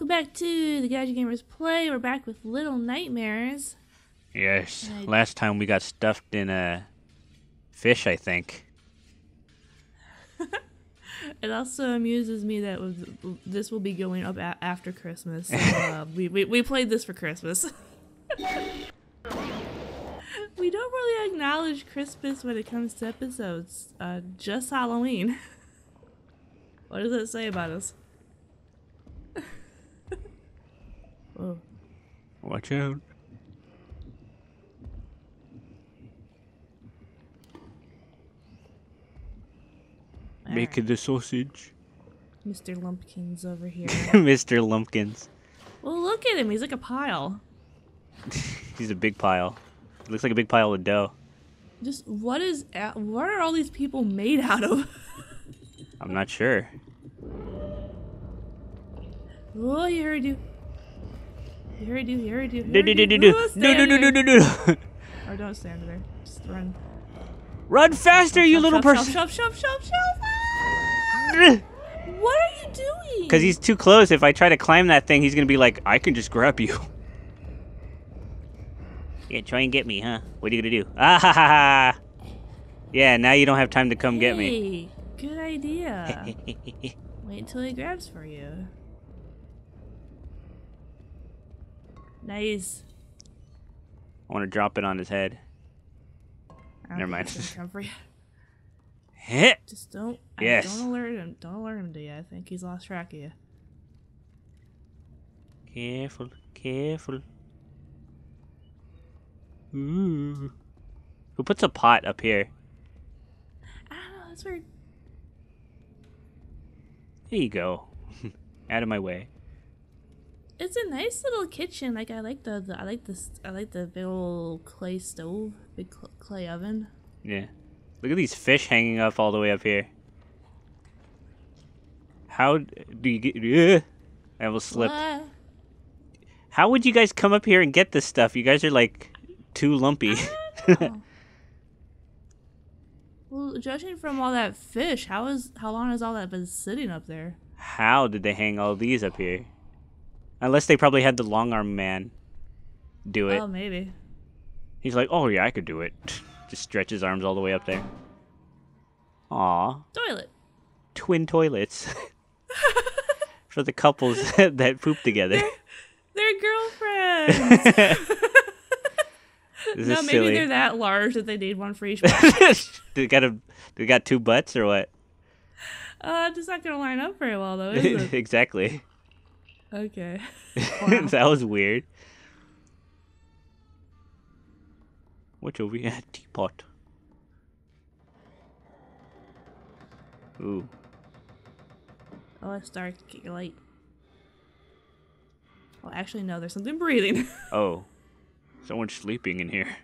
welcome back to the Gaijin Gamers Play. We're back with Little Nightmares. Yes. I- Last time we got stuffed in a fish, I think. It also amuses me that this will be going up a- after Christmas. So, uh, we, we, we played this for Christmas. we don't really acknowledge Christmas when it comes to episodes, uh, just Halloween. what does that say about us? Oh. Watch out. Making the sausage. Mr. Lumpkins over here. Mr. Lumpkins. well, look at him. He's like a pile. He's a big pile. Looks like a big pile of dough. Just what is what are all these people made out of? I'm not sure. oh, you heard you. You heard you. You heard you. No, you no, heard no, you. no, Oh, no, stand no, no, no, there. no, no, no. Or don't stand there. Just run. Run faster, you little person. Shove, shove, shove, shove, shove. What are you doing? Because he's too close. If I try to climb that thing, he's going to be like, I can just grab you. Yeah, try and get me, huh? What are you going to do? Ah ha ha ha. Yeah, now you don't have time to come get me. Hey, Good idea. Wait until he grabs for you. Nice. I want to drop it on his head. I Never mind. come for you. Hit. Just don't. I- Yes. don't alert him. Don't alert him to you. I think he's lost track of you. Careful, careful. Ooh. Who puts a pot up here? I don't know. That's weird. Here you go. Out of my way. It's a nice little kitchen. Like I like the, the I like this. I like the big old clay stove, big cl- clay oven. Yeah. Look at these fish hanging up all the way up here. How do you get? Ugh. I almost slipped. What? How would you guys come up here and get this stuff? You guys are like too lumpy. Well, judging from all that fish, how is how long has all that been sitting up there? How did they hang all these up here? Unless they probably had the long arm man do it. Oh, maybe. He's like, oh yeah, I could do it. Just stretch his arms all the way up there. Aw, Toilet. twin toilets for the couples that poop together. They're girlfriends. This no, maybe silly. they're that large that they need one for each. they got a, they got two butts or what? uh, it's not gonna line up very well though, is it? exactly. Okay. that was weird. Watch over here, teapot. Ooh, Oh, it's dark. Get your light. Well, actually, no. There's something breathing. oh, someone's sleeping in here.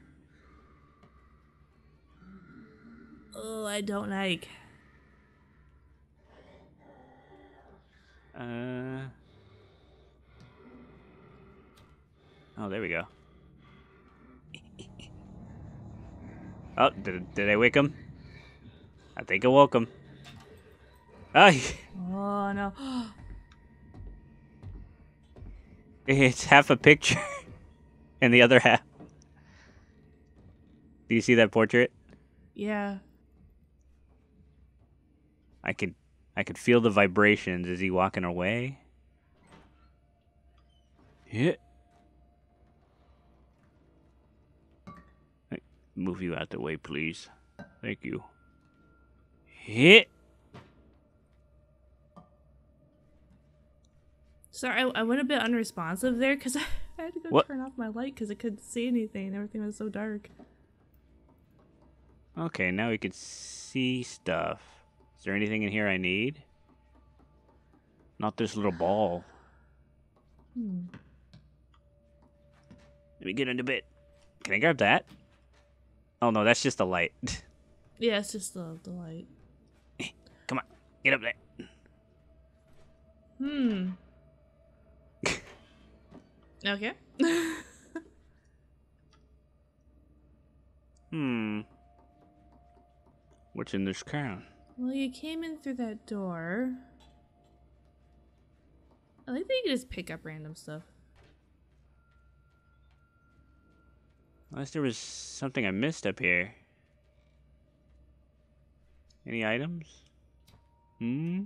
oh, I don't like. Uh. Oh, there we go. Oh, did, did I wake him? I think I woke him. Ah, Oh no. it's half a picture, and the other half. Do you see that portrait? yeah. I could, I could feel the vibrations. Is he walking away? Yeah. Move you out the way, please. Thank you. Hit. Sorry, I, I went a bit unresponsive there because I, had to go What? turn off my light because I couldn't see anything. Everything was so dark. Okay, now we can see stuff. Is there anything in here I need? Not this little ball. Hmm. Let me get into bed. Can I grab that? Oh no, that's just the light. Yeah, it's just the, the light. Come on, get up there. Hmm. okay. Hmm. What's in this can? well, you came in through that door. I think they can just pick up random stuff. Unless there was something I missed up here. Any items? Hmm?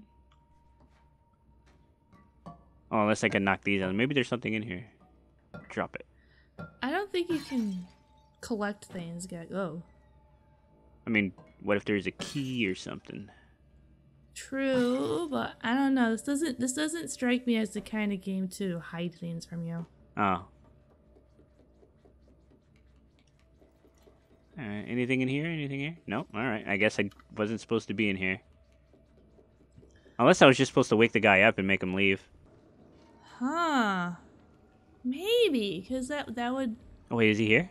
Oh, unless I can knock these out. Maybe there's something in here. Drop it. I don't think you can collect things. Get oh, I mean, what if there's a key or something? true, but I don't know. This doesn't this doesn't strike me as the kind of game to hide things from you. Oh. Alright, anything in here? Anything here? Nope. Alright, I guess I wasn't supposed to be in here. Unless I was just supposed to wake the guy up and make him leave. Huh? Maybe because that that would Oh, wait, is he here?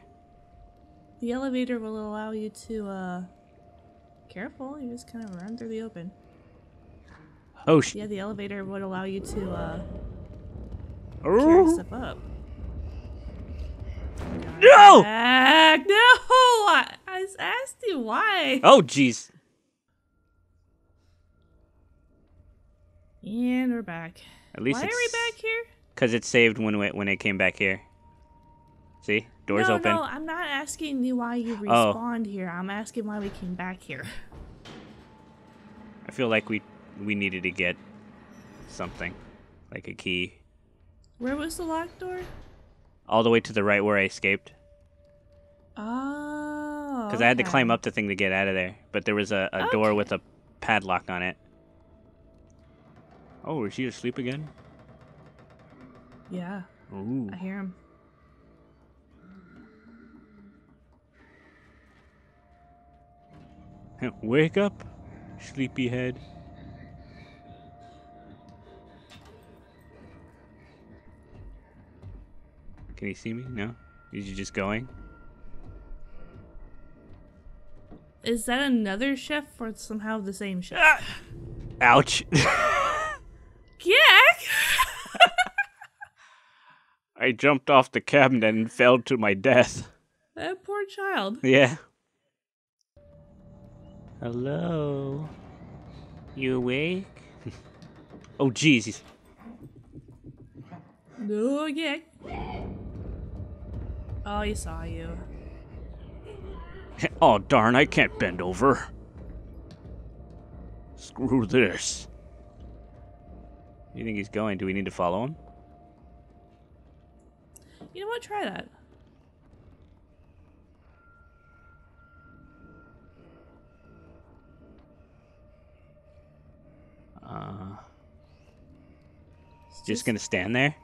the elevator will allow you to uh. Careful, you just kind of run through the open. Oh, sh- Yeah, the elevator would allow you to uh Oh. stuff up. No! Back. No! I, I asked you why. Oh, jeez. And we're back. At least why are we back here? Because it saved when it, when it came back here. See? Doors no, open. no, I'm not asking you why you Oh. respawned here. I'm asking why we came back here. I feel like we we needed to get something. Like a key. Where was the locked door? All the way to the right where I escaped. Oh. Because I had to climb up the thing to get out of there. But there was a, a door with a padlock on it. Oh, is he asleep again? Yeah, Ooh. I hear him. Wake up, sleepyhead. Can he see me? No? Is he just going? Is that another chef or somehow the same chef? Ah! Ouch. Gak! I jumped off the cabinet and fell to my death. that poor child. Yeah. Hello? You awake? oh, Jesus. No, Gak. Oh, he saw you. Oh, darn, I can't bend over. Screw this. You think he's going? Do we need to follow him? You know what? Try that. Uh, just gonna stand there?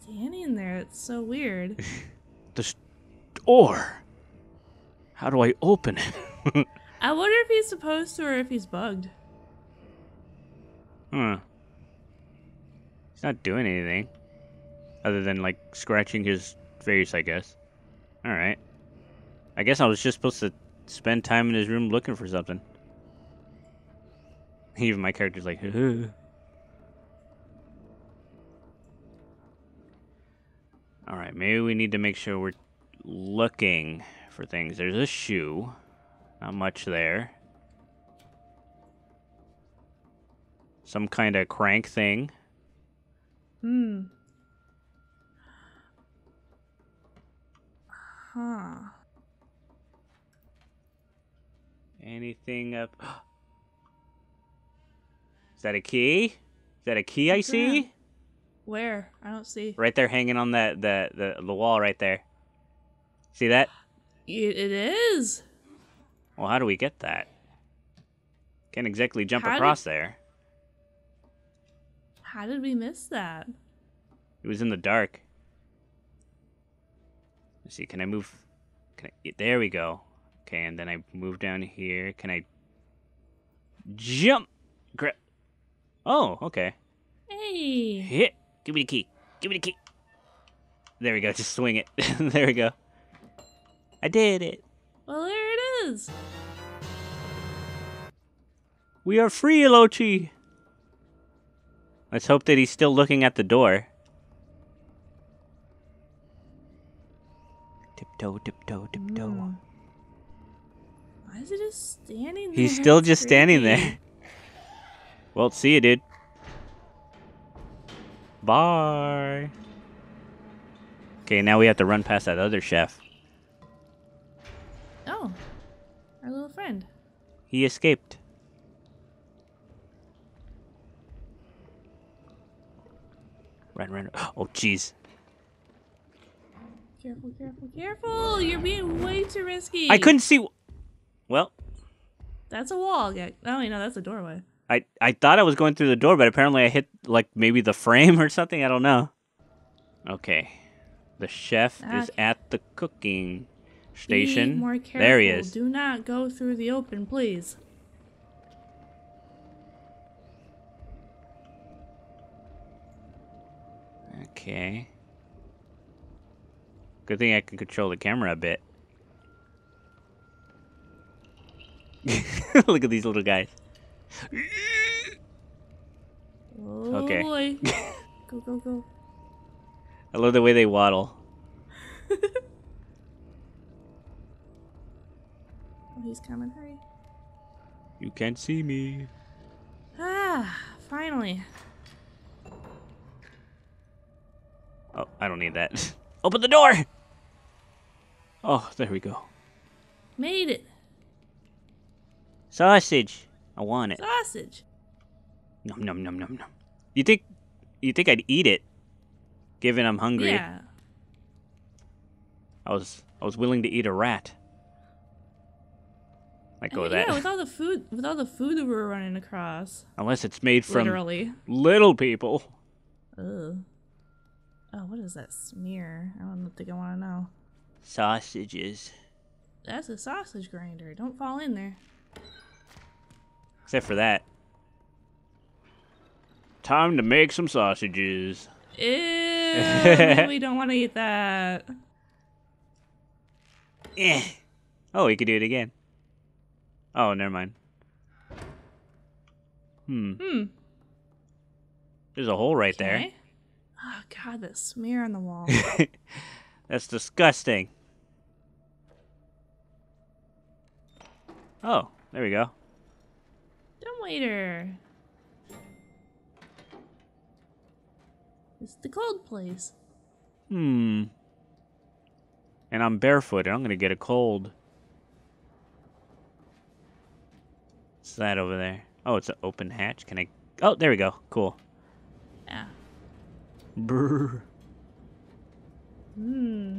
standing there. It's so weird. Door! How do I open it? I wonder if he's supposed to or if he's bugged. Huh. He's not doing anything. Other than, like, scratching his face, I guess. Alright. I guess I was just supposed to spend time in his room looking for something. Even my character's like, Alright, maybe we need to make sure we're looking for things. There's a shoe. Not much there. Some kind of crank thing. Hmm. Huh. Anything up? Is that a key? Is that a key I see? Where? I don't see. Right there, hanging on that the, the the wall right there. See that? It, it is. Well, how do we get that? Can't exactly jump How did- across there. How did we miss that? It was in the dark. Let's see. Can I move? Can I? There we go. Okay, and then I move down here. Can I jump? Grab. Oh, okay. Hey. Hit. Give me the key. Give me the key. There we go. Just swing it. there we go. I did it. Well, there it is. We are free, Allochii. Let's hope that he's still looking at the door. Tiptoe, tiptoe, tiptoe. Hmm. Why is it just standing there? He's still just standing there. Well, see you, dude. Bye. Okay, now we have to run past that other chef. Oh, our little friend. He escaped. Run, run. Oh, jeez. Careful, careful, careful! You're being way too risky. I couldn't see. Well, That's a wall. Yeah. Oh, wait, no, that's a doorway. I I thought I was going through the door, but apparently I hit like maybe the frame or something. I don't know. Okay, the chef is at the cooking Be station. more careful. There he is. Do not go through the open, please. Okay. Good thing I can control the camera a bit. Look at these little guys. Oh Okay. boy. go, go, go. I love the way they waddle. Oh, he's coming. Hurry. You can't see me. Ah, finally. Oh, I don't need that. Open the door! Oh, there we go. Made it. Sausage. I want it. Sausage. Num num num num num. You think you think I'd eat it? Given I'm hungry. Yeah. I was I was willing to eat a rat. Let go of that. Yeah, with all the food, with all the food that we're running across, Unless it's made from literally. little people. Ugh. Oh, what is that smear? I don't think I want to know. Sausages. That's a sausage grinder. Don't fall in there. Except for that. Time to make some sausages. Ew, we don't want to eat that. Eh. Oh, we could do it again. Oh, never mind. Hmm. Hmm. There's a hole right there. Oh God, that smear on the wall. That's disgusting. Oh, there we go. Dumbwaiter. It's the cold place. Hmm. And I'm barefoot. and I'm gonna get a cold. What's that over there? Oh, it's an open hatch. Can I? Oh, there we go. Cool. Yeah. Brr. Hmm.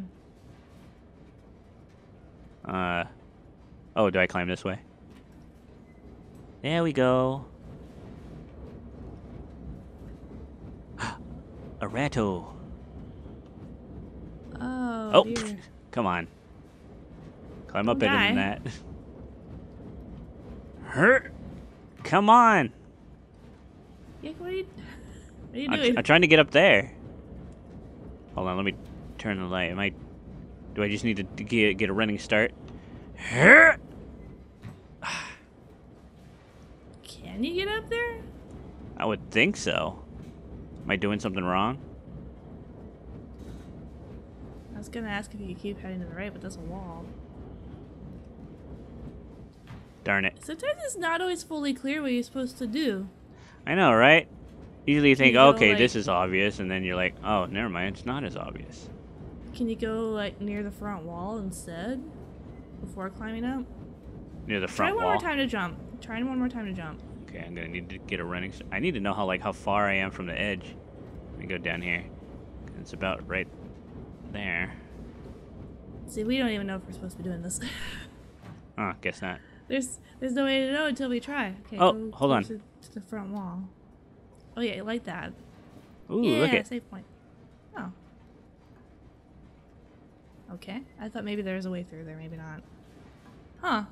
Uh. Oh, do I climb this way? There we go. a ratto. Oh, Oh, dear. come on. Climb up better than that. Hurt. Come on. Yeah, what are you, what are you I'm, doing? I'm trying to get up there. Hold on, let me turn the light. Am I? Do I just need to get get a running start? Hurt. Can you get up there? I would think so. Am I doing something wrong? I was gonna ask if you could keep heading to the right, but that's a wall. Darn it. Sometimes it's not always fully clear what you're supposed to do. I know, right? Usually you think, You okay, this is obvious, and then you're like, oh, never mind, it's not as obvious. Can you go like near the front wall instead before climbing up? Near the front Try front one wall. more time to jump. Try one more time to jump. Okay, I'm gonna need to get a running. I need to know how like how far I am from the edge. Let me go down here. It's about right there. See, we don't even know if we're supposed to be doing this. Oh, guess not. There's there's no way to know until we try. Okay, Oh, hold on. To the front wall. Oh yeah, like that. Ooh, yeah, look at. save point. Oh. Okay, I thought maybe there was a way through there, maybe not. Huh.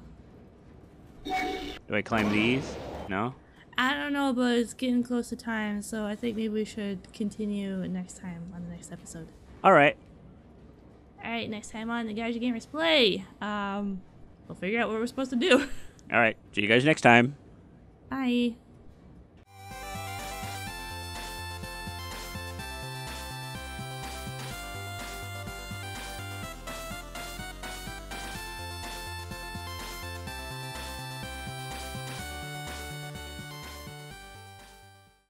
Do I climb these? No. I don't know, but it's getting close to time, so I think maybe we should continue next time on the next episode. All right. All right, next time on the Gaijin Gamers Play, um, we'll figure out what we're supposed to do. All right. See you guys next time. Bye.